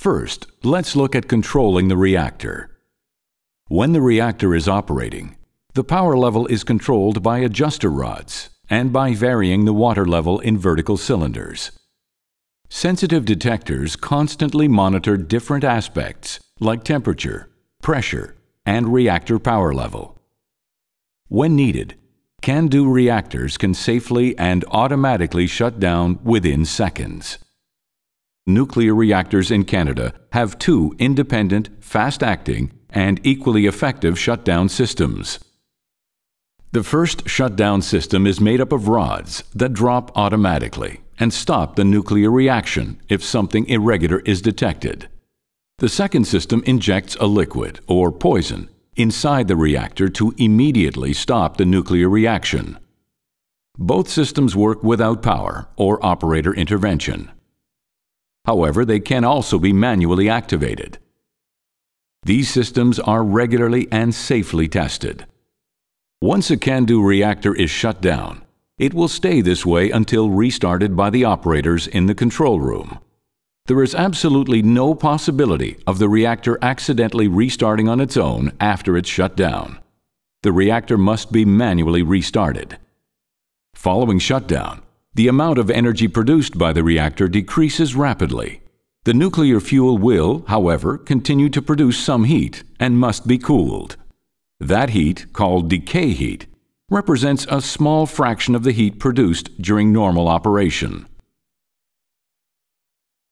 First, let's look at controlling the reactor. When the reactor is operating, the power level is controlled by adjuster rods and by varying the water level in vertical cylinders. Sensitive detectors constantly monitor different aspects like temperature, pressure, and reactor power level. When needed, CANDU reactors can safely and automatically shut down within seconds. Nuclear reactors in Canada have two independent, fast-acting, and equally effective shutdown systems. The first shutdown system is made up of rods that drop automatically and stop the nuclear reaction if something irregular is detected. The second system injects a liquid, or poison, inside the reactor to immediately stop the nuclear reaction. Both systems work without power or operator intervention. However, they can also be manually activated. These systems are regularly and safely tested. Once a CANDU reactor is shut down, it will stay this way until restarted by the operators in the control room. There is absolutely no possibility of the reactor accidentally restarting on its own after it's shut down. The reactor must be manually restarted. Following shutdown, the amount of energy produced by the reactor decreases rapidly. The nuclear fuel will, however, continue to produce some heat and must be cooled. That heat, called decay heat, represents a small fraction of the heat produced during normal operation.